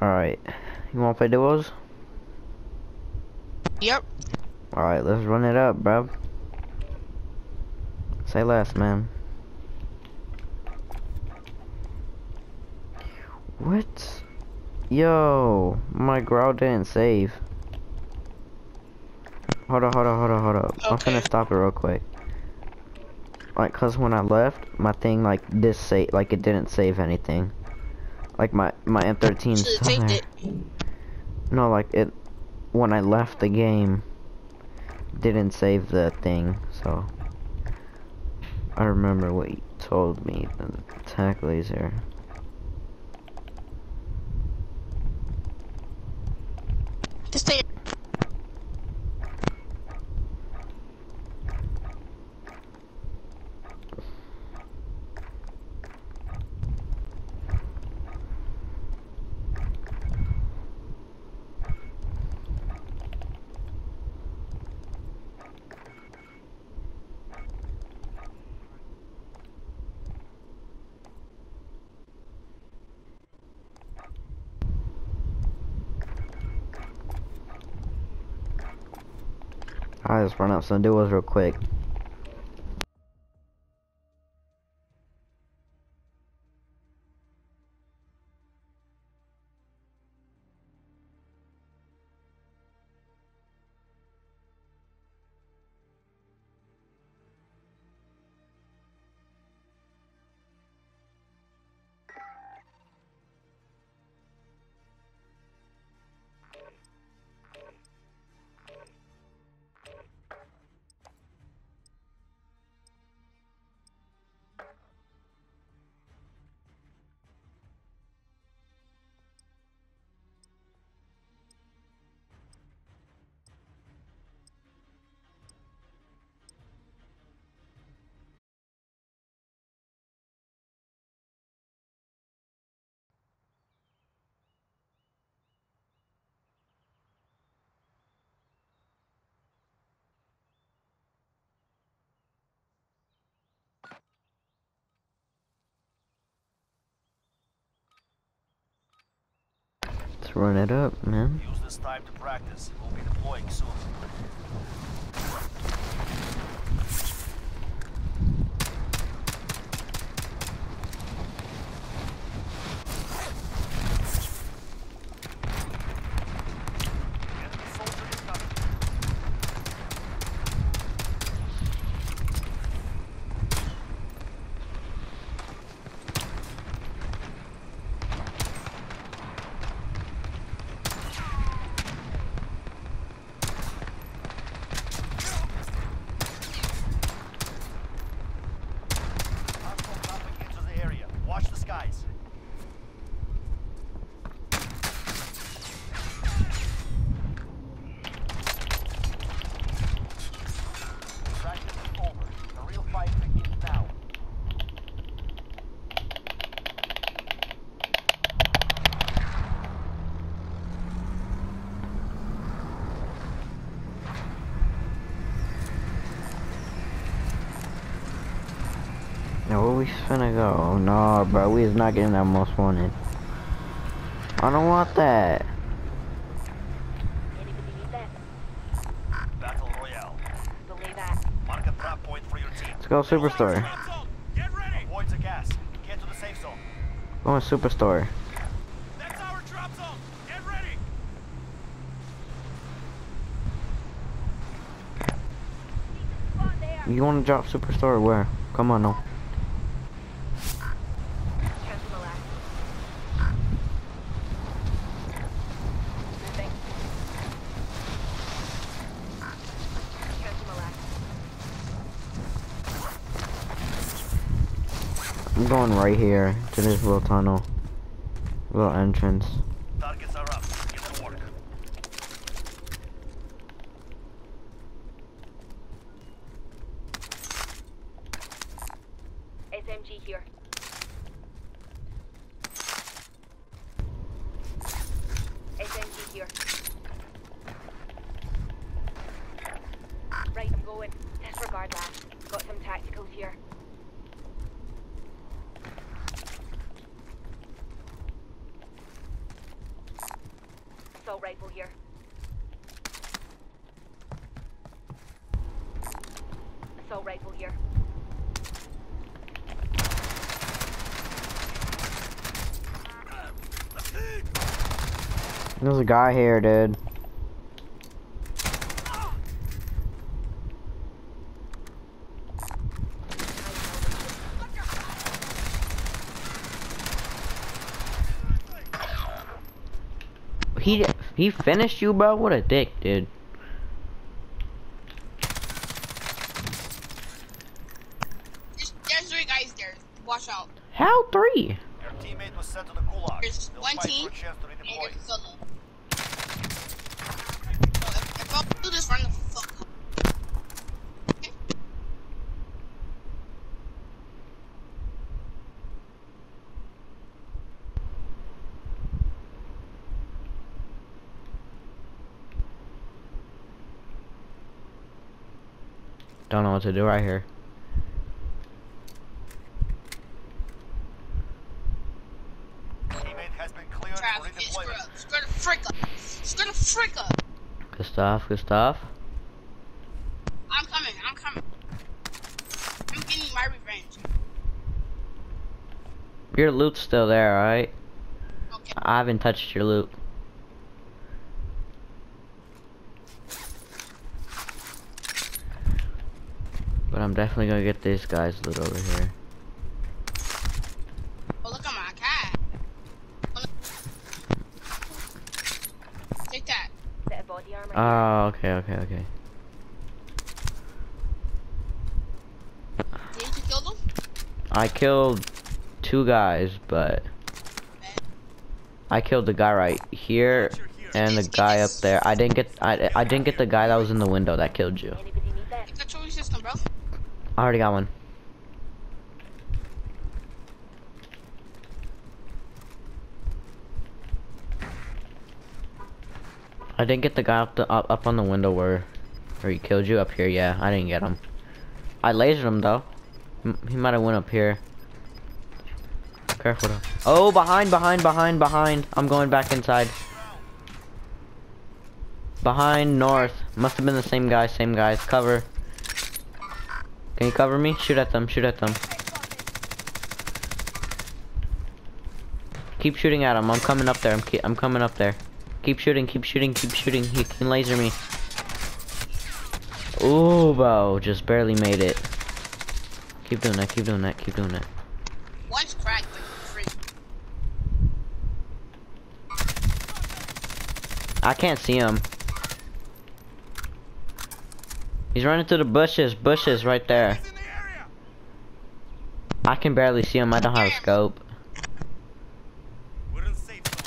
Alright. You wanna play duos? Yep. Alright, let's run it up, bro. Say less, man. What? Yo, my Grau didn't save. Hold on, hold on, hold on, hold on. I'm gonna stop it real quick. Like, cause when I left, my thing like this save, like it didn't save anything. Like my my M13 Should've taped it. No, like it when I left the game didn't save the thing, so I remember what you told me, the attack laser. I just run up some duos real quick. Run it up, man. Use this time to practice. We'll be deploying soon. Enemy soldier incoming. Hostile dropping into the area. Watch the skies. Practice is over. The real fight begins now. Now where we finna go? No, bro, we is not getting that most wanted. I don't want that. Let's go Superstore. Going Superstore. You wanna drop Superstore where? Come on, no. Cancel the last. Moving. Cancel the last. I'm right here to this little tunnel. Little entrance. Targets are up. Get to work. SMG here. SMG here. Right, I'm going. Disregard that. Got some tacticals here. here. Assault rifle here. There's a guy here, dude. He he finished you, bro. What a dick, dude. There's, there's three guys there. Watch out. How three? Your teammate was sent to the gulag. There's They'll one fight team, for a chance to And redeploy. there's a solo. Oh, if, if I do this, run the fuck up. Okay? Don't know what to do right here. Teammate has been cleared for Travis, get screwed redeployment. up. Screw the frick up. Screw the frick up. Good stuff. Good stuff. I'm coming. I'm coming. I'm getting my revenge. Your loot's still there, alright? Okay. I haven't touched your loot. But I'm definitely gonna get this guy's loot over here. Oh, look at my cat. Oh. Take that. Body armor. Oh, okay, okay, okay. Did you kill them? I killed two guys, but I killed the guy right here and the guy up there. I didn't get I I didn't get the guy that was in the window that killed you. Anybody need that? Get the trophy system, bro. I already got one. I didn't get the guy up the up, up on the window where where he killed you up here. Yeah, I didn't get him. I lasered him though. He might have went up here. Careful though. Oh, behind, behind, behind, behind. I'm going back inside. Behind north. Must have been the same guy, same guys. Cover. Can you cover me? Shoot at them, shoot at them. Keep shooting at him. I'm coming up there. I'm, I'm coming up there. Keep shooting, keep shooting, keep shooting. He can laser me. Ooh, bro. Just barely made it. Keep doing that, keep doing that, keep doing that. One's cracked, but free. I can't see him. He's running through the bushes, bushes right there. I can barely see him. I don't have a scope. We're in safe zone.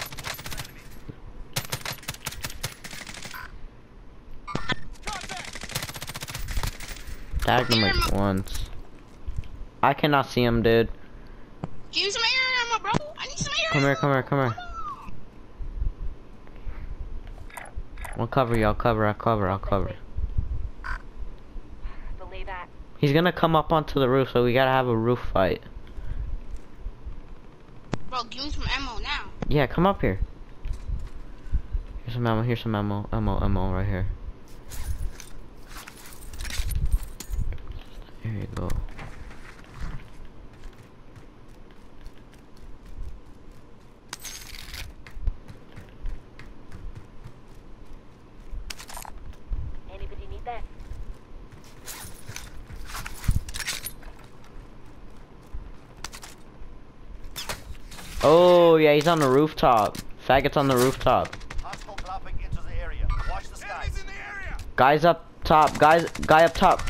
Watch your enemy. Tagged him like once. I cannot see him, dude. Give me some air ammo, bro. I need some air Come here, come here, come here. I'll cover you, I'll cover, I'll cover, I'll cover. Belay that. He's gonna come up onto the roof, so we gotta have a roof fight. Bro, give me some ammo now. Yeah, come up here. Here's some ammo, here's some ammo, ammo, ammo right here. There you go. Anybody need that? Oh, yeah, he's on the rooftop. Faggot's on the rooftop. Into the area. Watch the skies. Guys up top, guys, guy up top.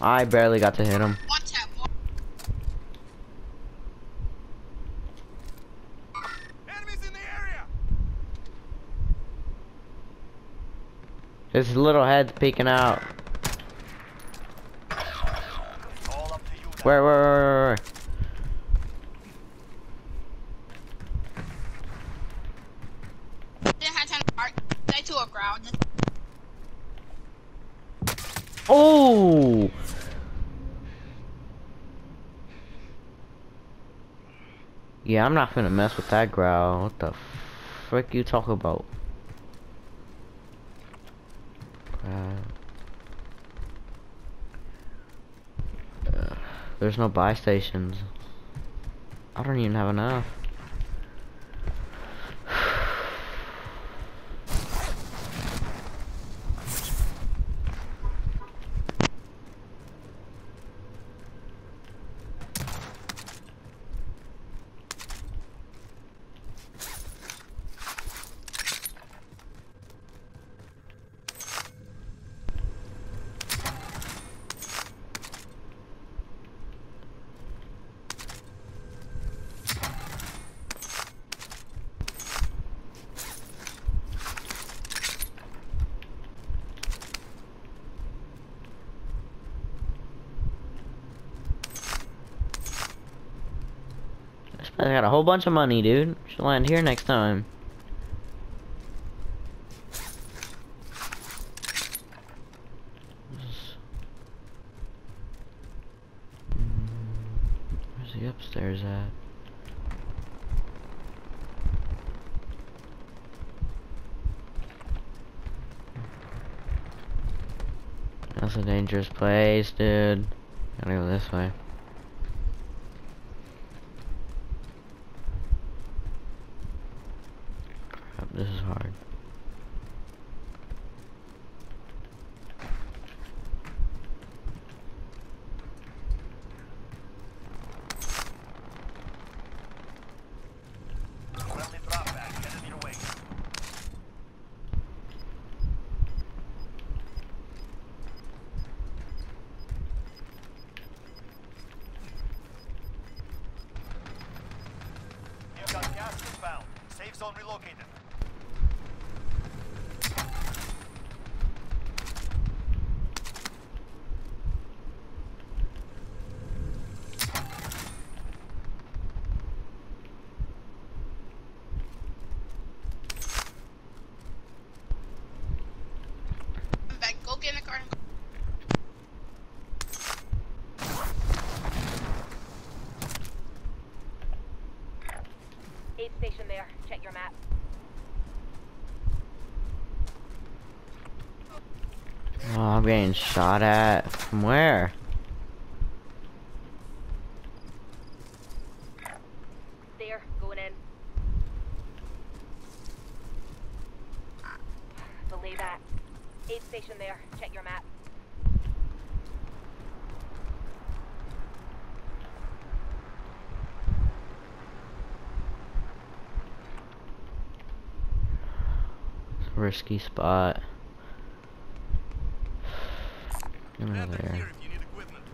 I barely got to hit him. One tap. One. Enemies in the area. His little head's peeking out. All up to you. Where, where, where, where, where? Didn't have time to park. Die to a ground. Oh! Yeah, I'm not gonna mess with that Grau. What the frick you talk about? Uh, there's no buy stations. I don't even have enough. I got a whole bunch of money, dude. Should land here next time. Where's the upstairs at? That's a dangerous place, dude. Gotta go this way. Crap, this is hard. Friendly drop back, headed your way. You've got gas inbound. Safe zone relocated. I'm back. Go get in the car. and go. Aid station there. Check your map. Oh, I'm getting shot at. From where? There, going in. Belay that. Aid station there. Check your map. Risky spot. Get me Gather there. here if you need equipment.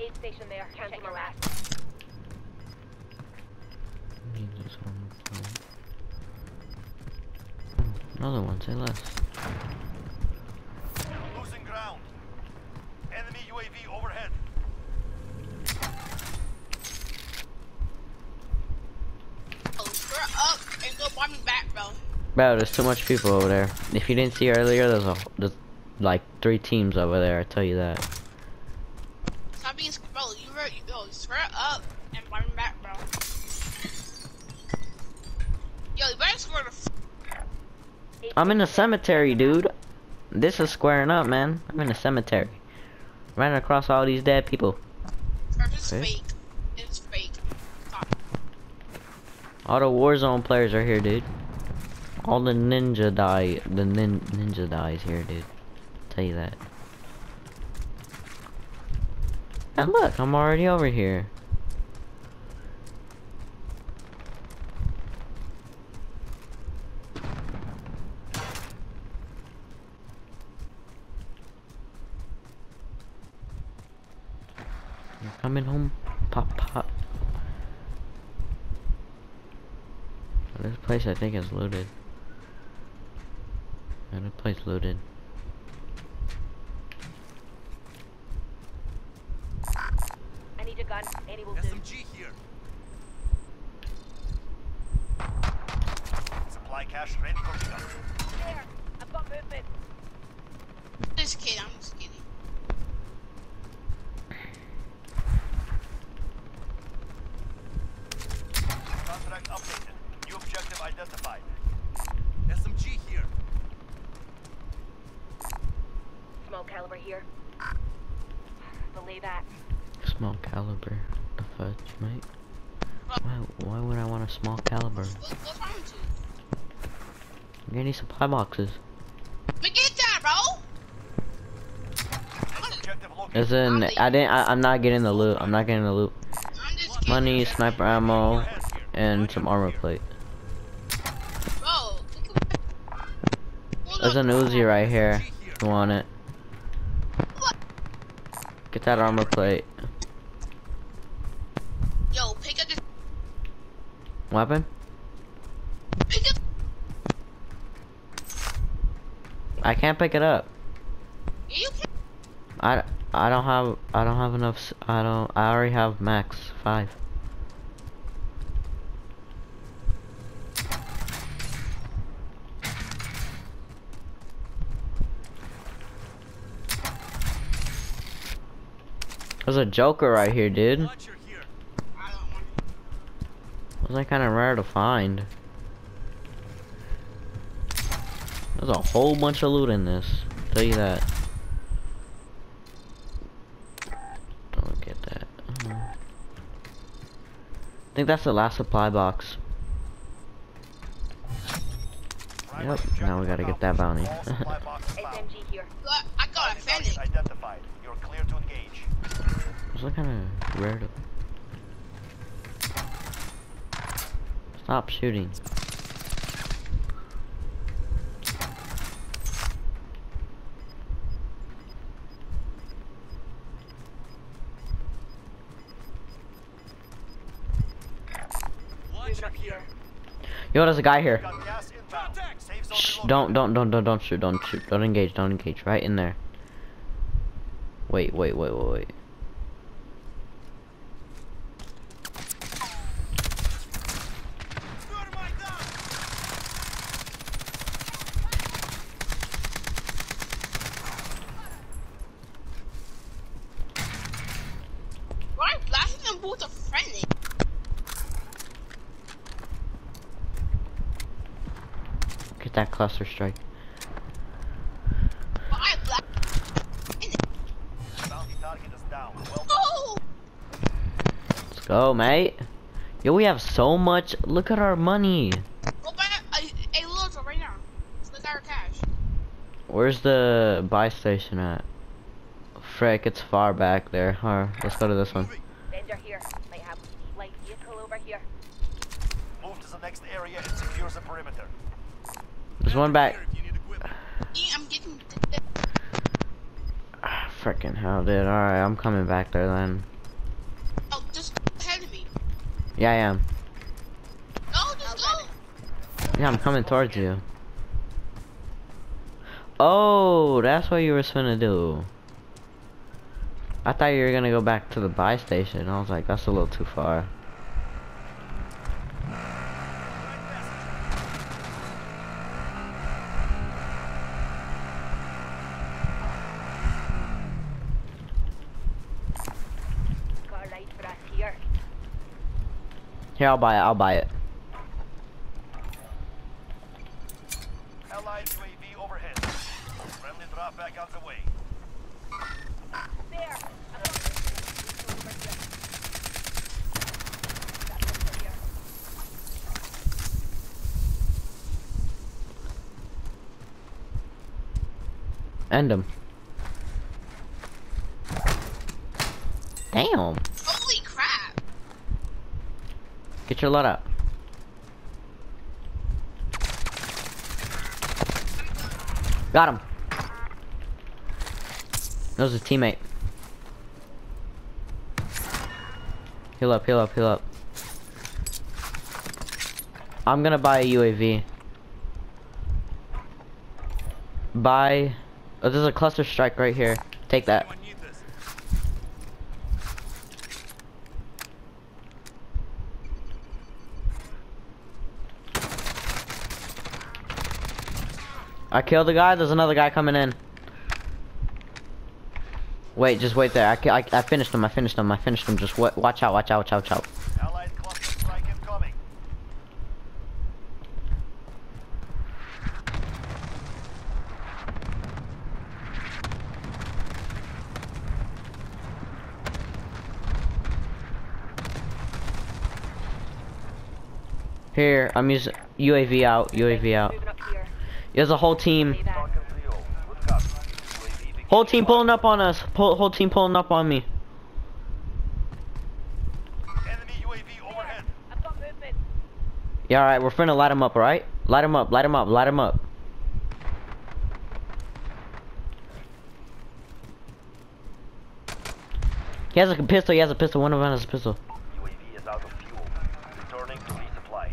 Aid station there. Check your map. Need this one point. Oh, Another one, say less. Losing ground. Enemy UAV overhead. Oh, up and go bomb back, bro. Bro, there's too much people over there. If you didn't see earlier, there's a there's like three teams over there. I tell you that. Stop being sc- bro. You were yo square up and bomb me back, bro. Yo, you better square the. F- Aid I'm in the station there. cemetery, dude. This is squaring up, man. I'm in the cemetery. Running across all these dead people. or just Okay. fake. It's fake. Stop. All the Warzone players are here, dude. All the ninja die, the nin ninja dies here, dude. Tell you that. And look, I'm already over here. You're coming home, pop pop. This place I think is looted. And this place looted. I need a gun. Any will do. SMG here. Supply cache ready for pickup. There. I've got movement. Just kidding. I'm just kidding. updated. New objective identified. SMG here. Small caliber here. Belay that. Small caliber. The fudge, mate. Why, why would I want a small caliber? What, what's wrong with you? Get any supply boxes. But get that, bro. I'm gonna- Objective located. As in, I didn't. I, I'm not getting the loot. I'm not getting the loot. I'm just kidding. Money, sniper ammo, and some armor plate. Bro, think of- Hold There's an Uzi right here. You want it? Get that armor plate. Yo, pick up this. Weapon? Pick up. I can't pick it up. You can. I, I don't have I don't have enough. I don't. I already have max five. There's a Joker right here, dude. Launcher here. I don't want it. Was that kind of rare to find? There's a whole bunch of loot in this. Tell you that. Don't get that. I think that's the last supply box. Yep, now we gotta get that bounty. I got Identified. You're clear to engage. That kind of rare to? Stop shooting. Launcher here. Yo, there's a guy here. Got gas inbound. Contact. Safe zone Shh, don't, don't, don't, don't, don't shoot, don't shoot, don't engage, don't engage, right in there. Wait, wait, wait, wait, wait. Thermite down. Why blasting them both a fennec? Get that cluster strike. Why blast? Bounty target is down. Well Oh! Let's go, mate. Yo, we have so much. Look at our money. Go buy a, a, a little right now. Look at our cash. Where's the buy station at? Frick, it's far back there. Alright, let's go to this one. Vendor here. Might have light vehicle over here. Move to the next area and secure the perimeter. There's one back. Here if you need equipment. Yeah, I'm getting. Ah, Frickin' hell, dude. Alright, I'm coming back there then. Oh, just ahead of me. Yeah, I am. No, just go. Yeah, I'm coming towards you. Oh, that's what you were supposed to do. I thought you were gonna go back to the buy station. I was like, that's a little too far. Got a light for us here. Here, I'll buy it. I'll buy it. Allied UAV overhead. Friendly drop back on the way. There. I'm on vehicle over here. That's over here. End him. Damn. Get your load out. Got him. That was his teammate. Heal up, heal up, heal up. I'm gonna buy a UAV. Buy. Oh, there's a cluster strike right here. Take that. I killed the guy. There's another guy coming in. Wait, just wait there. I, I, I finished him. I finished him. I finished him. Just watch out. Watch out. Watch out. Watch out. Here, I'm using UAV out, UAV out. There's a whole team. Whole team pulling up on us. Pull, whole team pulling up on me. Yeah, alright, we're finna light him up, alright? Light him up, light him up, light him up. He has a pistol, he has a pistol, one of them has a pistol. UAV is out of fuel. Returning to resupply.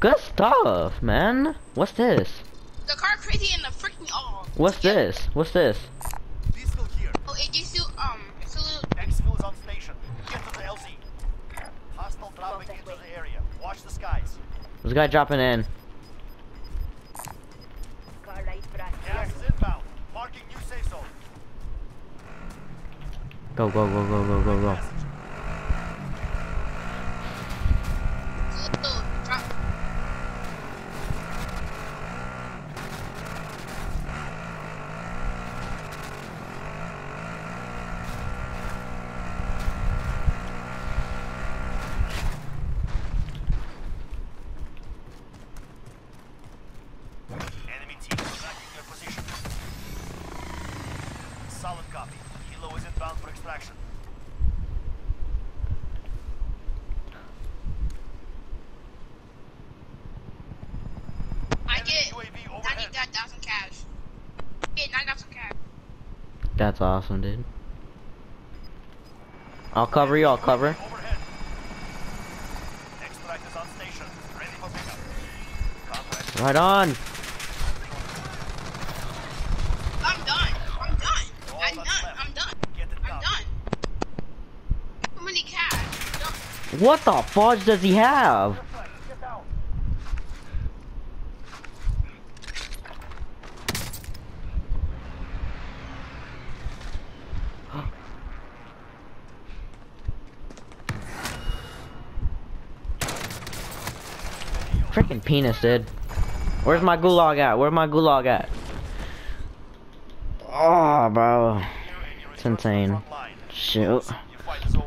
Good stuff, man. What's this? The car crazy and the freaking oh. What's this? What's this? Diesel here. Oh, it gives you um, it's a little. Exfil is on station. Get to the LZ. Hostile dropping into the area. Watch the skies. This guy dropping in. Got a ride Gas here. is inbound. Marking new safe zone. Go, go, go, go, go, go, go. Message. It's a little drop. Enemy team is tracking your position. Solid copy. Hilo is inbound for extraction. I Enemy get UAV overhead. 99,000 cash. Get 9,000 cash. Awesome, dude. I'll cover you, I'll cover. Overhead. Extract is on station. Ready for pickup. Contract Right on. I'm done. I'm done. I'm done. I'm done. I'm done. done. How many cash? What the fudge does he have? Freaking penis, dude. Where's my gulag at? Where's my gulag at? Oh, bro. It's insane. Shoot. Your fight is over.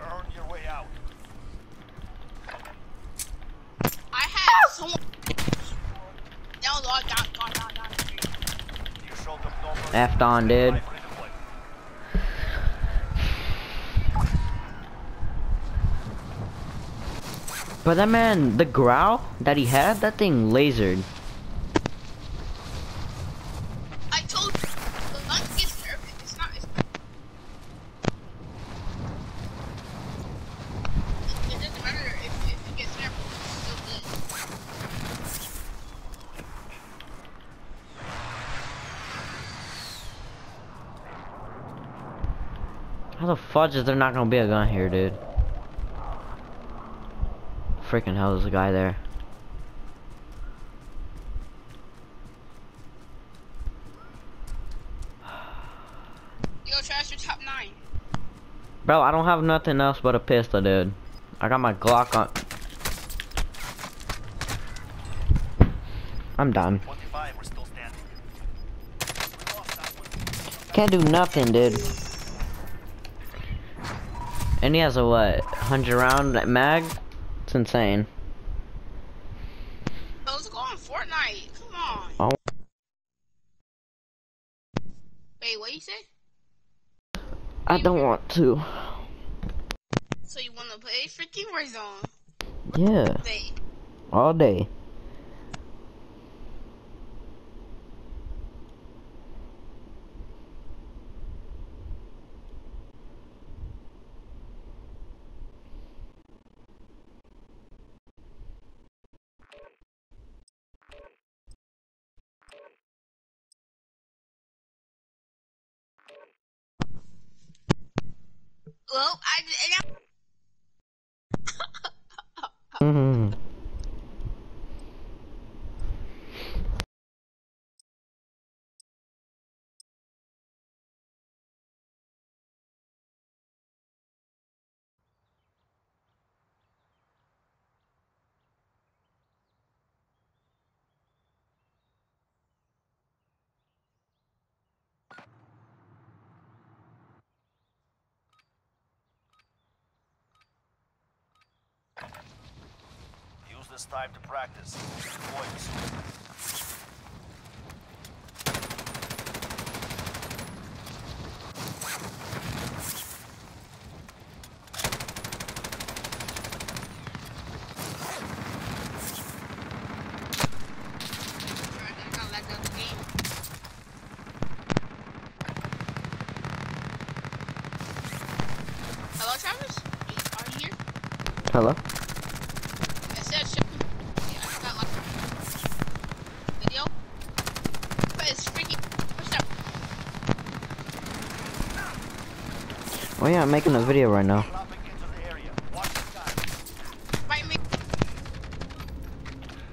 Earn your way out. I had someone. That was all down, gone, down, down. You showed them no mercy. Effed on, dude. Life redeployment. But that man, the Grau that he had, that thing lasered. I told you, the gun gets nerfed. It's not. It's, it doesn't matter if, if it gets nerfed. It's still good. How the fudge is there not gonna be a gun here, dude? Freaking hell, there's a guy there. Yo, trash your top nine. Bro, I don't have nothing else but a pistol, dude. I got my Glock on. I'm done. 25, we're still standing. We lost that one. Can't do nothing, dude. And he has a what? 100 round mag? It's insane. Let's go on Fortnite. Come on. Oh. Wait, what you say? I don't want to. So you wanna play freaking Warzone? Yeah, Wait. all day. This time to practice. Deploying soon. I got let out the game. Hello, Travis? Are you here? Hello? I said show me. Yeah, I got like video. But it's freaking. What's up? Oh yeah, I'm making a video right now. Dropping into the area. Watch the sky. Fight me.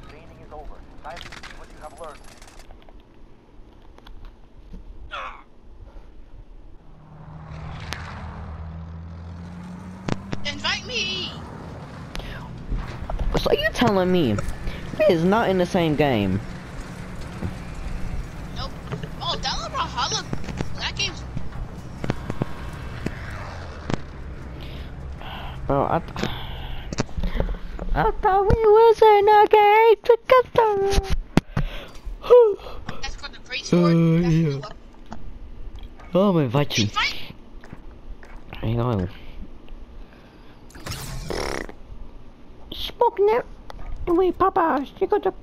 Training is over. Time to see what you have. Invite me. So you telling me it is not in the same game? Nope. Oh, download about Hollow. That game's Bro, I, th- I thought we was in a game together. that's called the great. Uh, yeah. oh, I'm gonna invite you. Invite. Hang on. Smoking it. Wait, Papa, you got to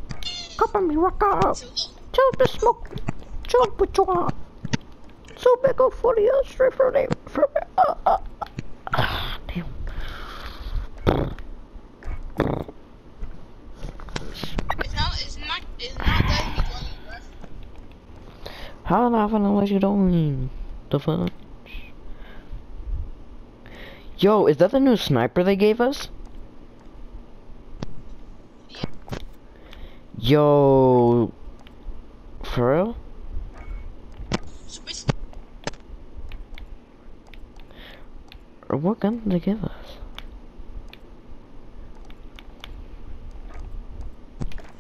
cover me rock out. So. Tell the smoke. Tell what you want. So big go for the straight from the from uh, uh, uh, damn. It's not. It's not. It's not letting me join you, bruh. How am I gonna let you doing? The fun. Yo, is that the new sniper they gave us? Yo, for real? Or what gun did they give us?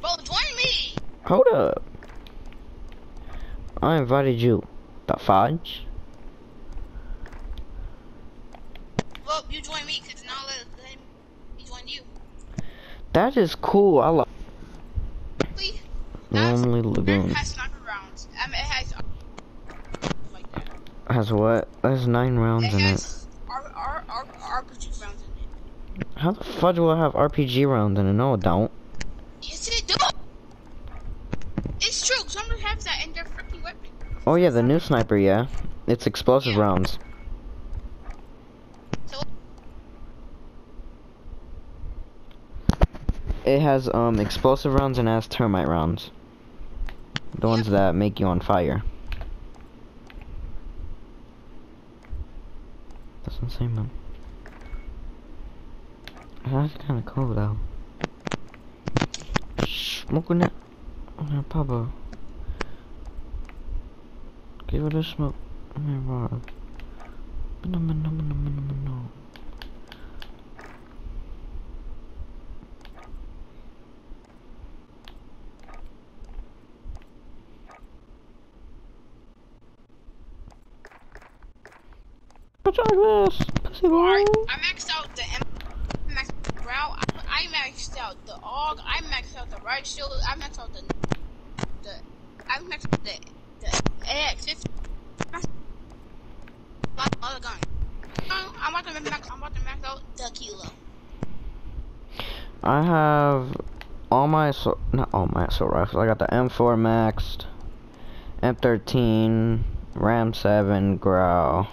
bro, join me. Hold up. I invited you. The fudge? Well, you join me because now let, me join you. That is cool. I love. Lonely It Lagoon. has sniper rounds. I mean, it has like. Has what? There's nine rounds It in it. has R R R RPG rounds in it. How the fudge will I have RPG rounds in it? No, it don't. Yes, it do. It's true. Someone has that in their freaking weapon. Oh yeah, the new sniper, yeah. It's explosive Yeah. rounds. It has um explosive rounds and has thermite rounds. The ones that make you on fire. Doesn't say man. That's kind of cool though. Smoking it. Papa. Give it a smoke. God. No, no, no, no, no, no, no, no. Pussy boy. I maxed out the M. I maxed out the brow. I, I maxed out the AUG. I maxed out the riot shield. I maxed out the the. I maxed out the the AX50. Lot other guns. Um, I'm about to max. I'm about to max out the kilo. I have all my assault, not all my assault rifles. I got the M4 maxed, M13, Ram 7, Grau,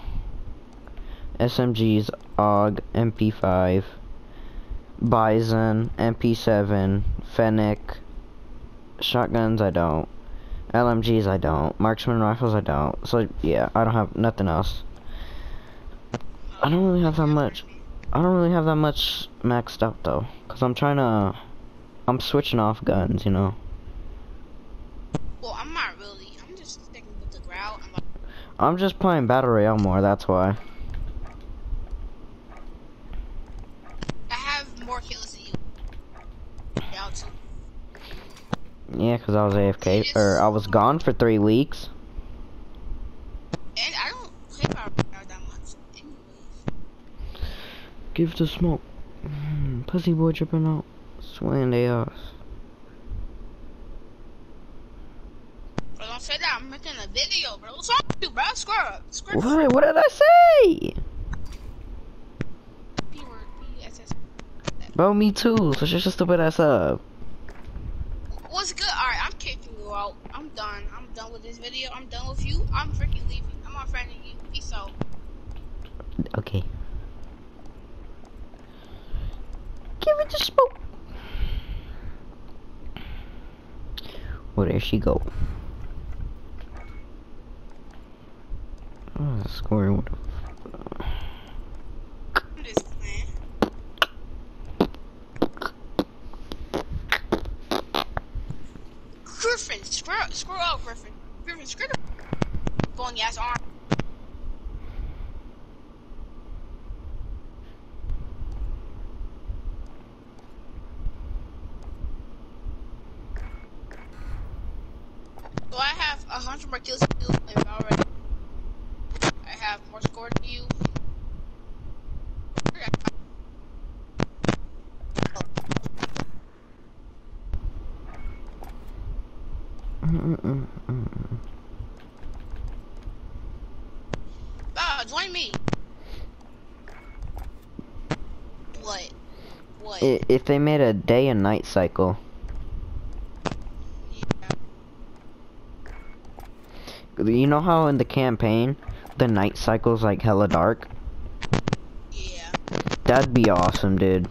SMGs, AUG, MP5, Bison, MP7, Fennec, shotguns I don't, LMGs I don't, marksman rifles I don't. So yeah, I don't have nothing else. I don't really have that much. I don't really have that much maxed up though, cause I'm trying to, I'm switching off guns, you know. Well, I'm not really. I'm just sticking with the Grau. I'm I'm just playing battle royale more. That's why. I have more kills than you. Yeah, too. Yeah, cause I was AFK or I was gone for three weeks. And I don't play Royale that much, anyways. Give the smoke. Mm, pussy boy dripping out. Swing they ass. Bro, don't say that. I'm making a video, bro. What's wrong with you, bro? Screw up. Screw up. What? What did I say? P word. P-S-S. Bro, me too. So shut your stupid ass up. What's good? Alright, I'm kicking you out. I'm done. I'm done with this video. I'm done with you. I'm freaking leaving. I'm not friending you. Peace out. Okay. Give it the smoke. Well, there she go. Oh, score the I'm just playing. Griffin, screw, up, Griffin. Griffin, screw the going ass arm. So I have a hundred more kills than you and already. I have more score than you. Ah, join me. What? What? I- If they made a day and night cycle, you know how in the campaign, the night cycle's like hella dark? Yeah. That'd be awesome, dude.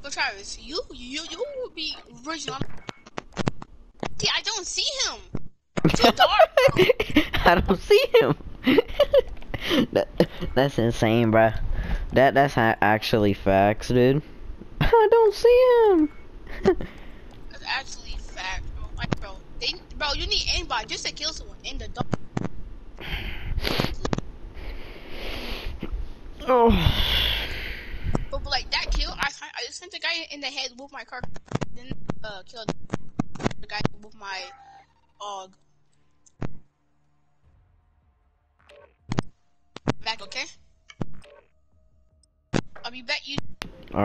But Travis, you you you would be original. See, I don't see him. Too dark. bro. I don't see him. that, that's insane, bro. That that's actually facts, dude. I don't see him. That's actually fact, bro. Like, bro, they, bro, you need anybody just to kill someone in the dark. oh. But, but like that kill, I I just sent the guy in the head with my car, then uh killed the guy with my og. Back, okay? I'll be back. You. All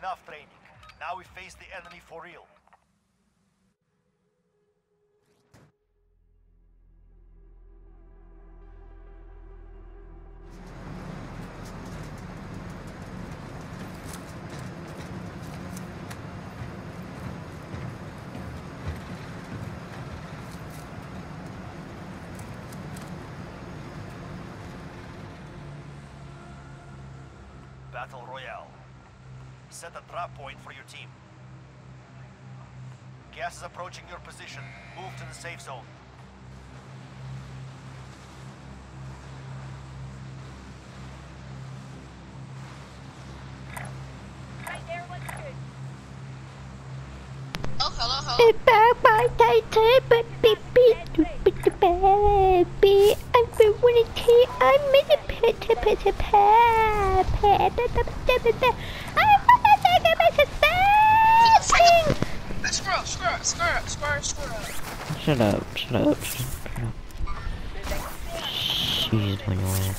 Enough training. Now we face the enemy for real. Battle Royale. Set a drop point for your team. Gas is approaching your position. Move to the safe zone. Right there, looks good. Oh, hello, hello. Baby, I wanna Okay, I'm Mr. Pit Pit Pit Pit Pit I'm Shut up, shut up, shut up. She's doing well.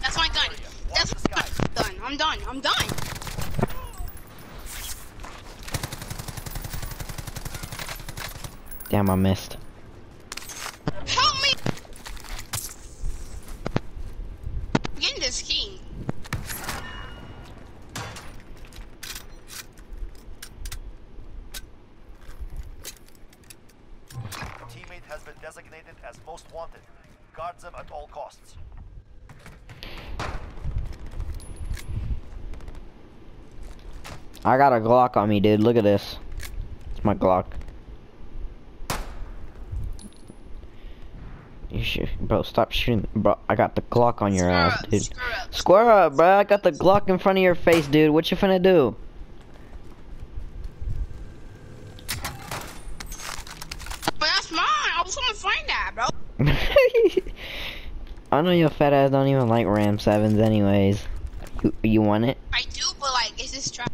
That's my gun. That's my gun. I'm done. I'm done. Damn, I missed. Got a Glock on me, dude. Look at this. It's my Glock. You should, bro. Stop shooting, bro. I got the Glock on your Screw ass, up, dude. screw up. Square up, bro. I got the Glock in front of your face, dude. What you finna do? But that's mine. I was to find that, bro. I know your fat ass don't even like RAM-7s, anyways. You you want it? I do, but like, is this trap?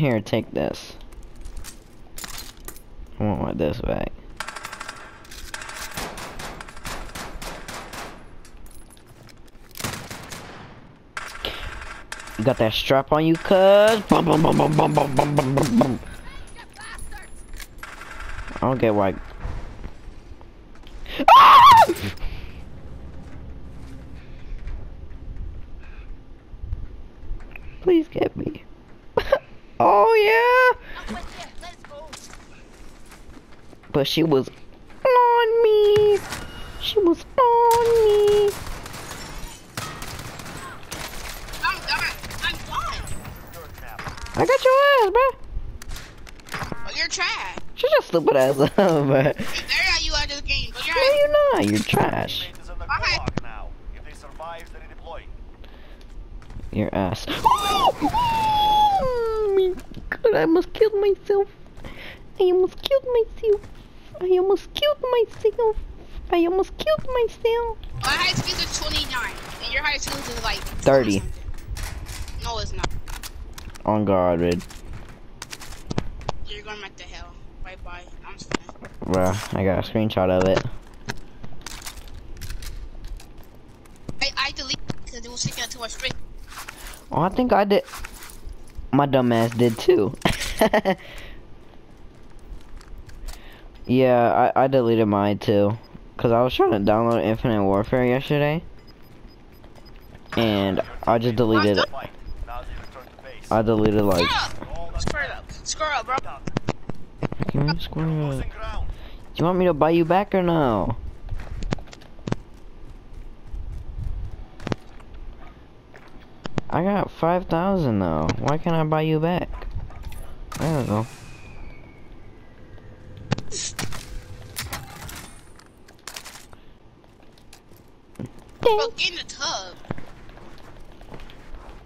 Here, take this. I want my this back. You got that strap on you, cuz? Bum, bum, bum, bum, bum, bum, bum, bum, bum, bum. I don't get why. Ah! Please get me. Oh yeah. But she was on me. She was on me. I'm done. I'm done. I got your ass, bro. Oh, but you're trash. Shut your stupid ass up, bro. There are you out of the game, but you're No, you're not. You're trash. Teammate is in the Alright. gulag now. If they survive, they redeploy. Your ass. Oh my god, I almost killed myself. I almost killed myself. I almost killed myself. I almost killed myself. My high speed is 29, and your high speed is like 30. No, it's not. On guard, Red. You're going back to hell. Bye bye. I'm just gonna. Bruh, I got a screenshot of it. I, I deleted because it was taking up too much space. Oh, I think I did. My dumb ass did too. yeah, I, I deleted mine too. Cause I was trying to download Infinite Warfare yesterday. And I just deleted it. Fight. Now they return to base. I deleted like. Screw up! Bro! done. Give me a square. Do you want me to buy you back or no? I got 5,000 though. Why can't I buy you back? There we go. Bro, get in the tub.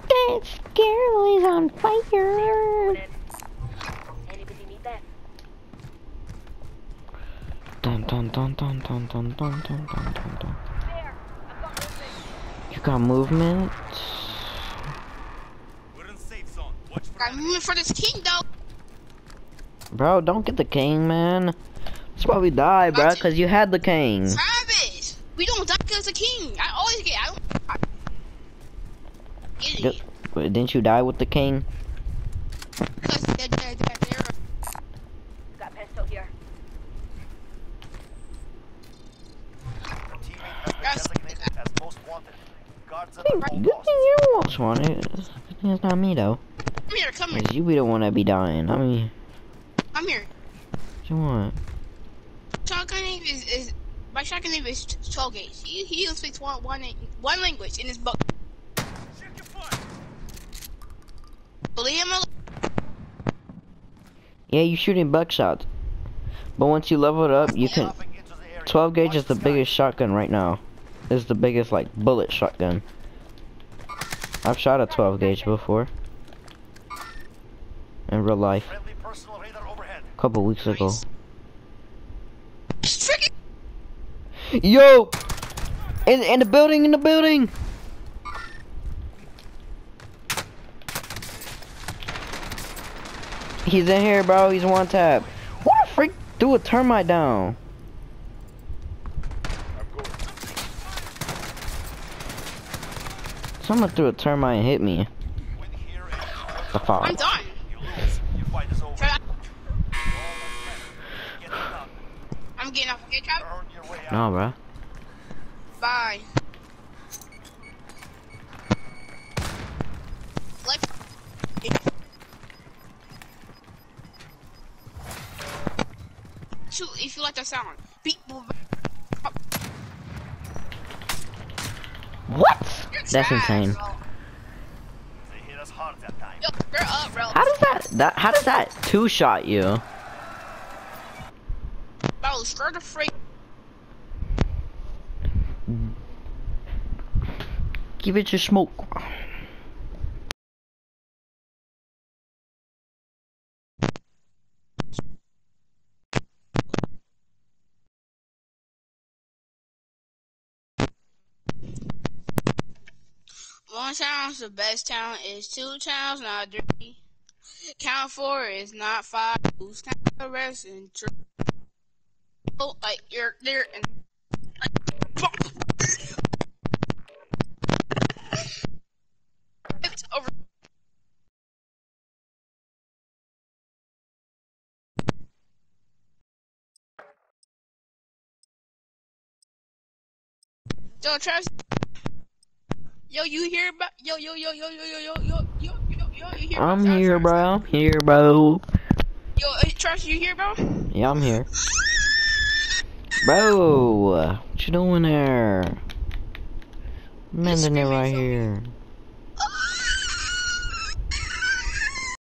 That scarel on fire. Anybody need that? Dun dun dun dun dun dun dun dun dun dun dun. I've got movement. You got movement? We're in safe zone. Watch for I'm moving for this king, though. Bro, don't get the king, man. That's why we die, bro, because you had the king. Travis! We don't die because the king. I always get. I don't. Get Yep. it? Wait, Didn't you die with the king? Got pistol here. Teammate has been Yes. most wanted. Guard them Hey, at all good thing you almost won it. Good thing it's not me, though. Come here, come here. Cause you be the one that be dying. I mean, Come here. what you want? Shotgun name is, is my shotgun name is Gauge. He he only speaks one one one language in his book. Check your fire! Believe him or Yeah, you shooting buckshot. But once you level it up, you can. Dropping into the area. 12 gauge is the biggest shotgun right now. It's the biggest like bullet shotgun. I've shot a 12 gauge before. In real life Friendly personal radar overhead. a couple weeks ago. Nice. Freaking Yo! In in the building, in the building! He's in here, bro. He's one tap. What the freak? Do a thermite down. Someone threw a thermite and hit me. Win here and The fuck? I'm done. you lose. Your fight is over. Try- Get it done. I'm getting off. Okay, Trav? Earn your way out. No, bro. Bye. Let Shoot, if you like that sound. Beep, What? you're That's trash, insane. bro. They hit us hard that time. Yo, you're up, bro. How does that that how does that two shot you? Bro, stir the freak. Give it your smoke. One town's the best town is two towns, not three. Count four is not five. Who's count the rest and three. Oh, like you're there and it's over. Yo, Travis. Yo, you hear about? Yo, yo, yo, yo, yo, yo, yo, yo, yo, yo, yo, you hear? I'm about here, bro. I'm here, bro. Yo, hey, Travis, you here, bro? Yeah, I'm here. Bro, what you doing there? In there right something. here.